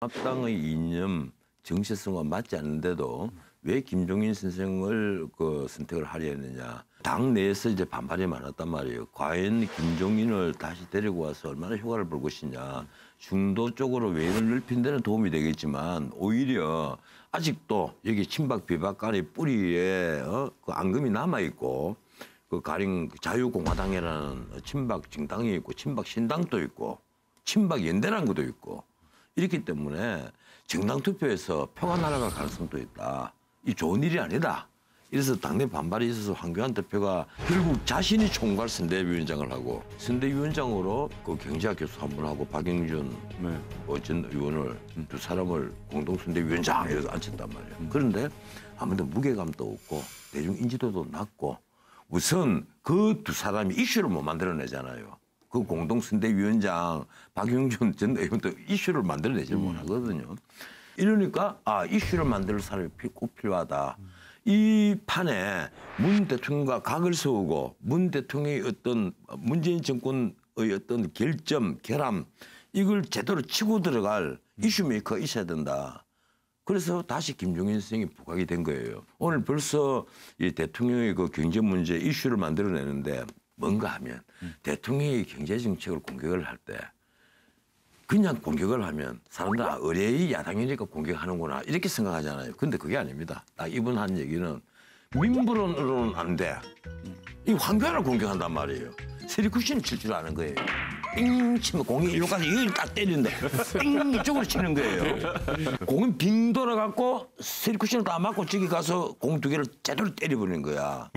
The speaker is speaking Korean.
합당의 이념 정체성과 맞지 않는데도 왜 김종인 선생을 그 선택을 하려 했느냐. 당 내에서 이제 반발이 많았단 말이에요. 과연 김종인을 다시 데리고 와서 얼마나 효과를 볼 것이냐. 중도 쪽으로 외연을 넓힌 데는 도움이 되겠지만 오히려 아직도 여기 친박 비박 간의 뿌리에 어? 그 앙금이 남아 있고 그 가령 자유공화당이라는 친박 정당이 있고 친박 신당도 있고 친박 연대라는 것도 있고 이렇기 때문에 정당 투표에서 표가 날아갈 가능성도 있다. 이 좋은 일이 아니다. 이래서 당내 반발이 있어서 황교안 대표가 결국 자신이 총괄 선대위원장을 하고 선대위원장으로 그 경제학 교수 한 분하고 박영준 네. 어, 전 의원을 두 사람을 공동 선대위원장 이래서 앉혔단 말이에요. 그런데 아무도 무게감도 없고 대중 인지도도 낮고 우선 그 두 사람이 이슈를 못 만들어내잖아요. 그 공동 선대위원장 박영준 전 의원도 이슈를 만들어내지 못하거든요. 이러니까 아 이슈를 만들 사람이 필- 꼭 필요하다. 이 판에 문 대통령과 각을 세우고 문 대통령의 어떤 문재인 정권의 어떤 결점, 결함 이걸 제대로 치고 들어갈 이슈 메이커가 있어야 된다. 그래서 다시 김종인 선생이 부각이 된 거예요. 오늘 벌써 이 대통령의 그 경제 문제 이슈를 만들어내는데 뭔가 하면 대통령이 경제 정책을 공격을 할 때 그냥 공격을 하면 사람들 아, 의뢰의 야당이니까 공격하는구나 이렇게 생각하잖아요. 근데 그게 아닙니다. 딱 이분 한 얘기는 민불론으로는 안 돼. 이 황교안을 공격한단 말이에요. 세리쿠션을 칠줄 아는 거예요. 삥 치면 공이 이리로 가서 이걸 딱 때린다. 삥 이쪽으로 치는 거예요. 공은 빙 돌아갖고 세리쿠션을 다 맞고 저기 가서 공 두 개를 제대로 때려버리는 거야.